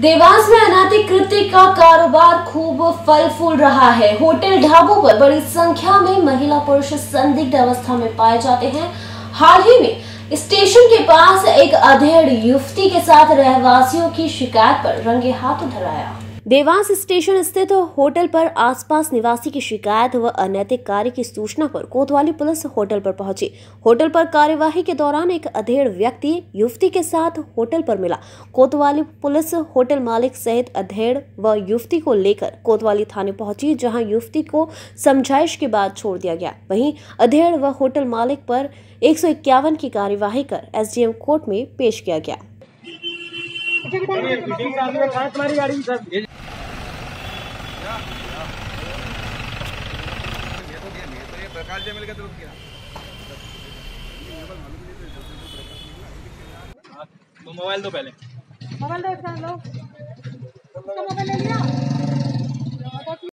देवास में अनाथिक कृत्य का कारोबार खूब फल फूल रहा है। होटल ढाबों पर बड़ी संख्या में महिला पुरुष संदिग्ध अवस्था में पाए जाते हैं। हाल ही में स्टेशन के पास एक अधेड़ युवती के साथ रहवासियों की शिकायत पर रंगे हाथ धराया। देवास स्टेशन स्थित होटल पर आसपास निवासी की शिकायत व अनैतिक कार्य की सूचना पर कोतवाली पुलिस होटल पर पहुँची। होटल पर कार्यवाही के दौरान एक अधेड़ व्यक्ति युवती के साथ होटल पर मिला। कोतवाली पुलिस होटल मालिक सहित अधेड़ व युवती को लेकर कोतवाली थाने पहुँची, जहाँ युवती को समझाइश के बाद छोड़ दिया गया। वहीं अधेड़ व होटल मालिक पर एक सौ इक्यावन की कार्यवाही कर एसडीएम कोर्ट में पेश किया गया। तो मोबाइल दो पहले। मोबाइल दो इसका लो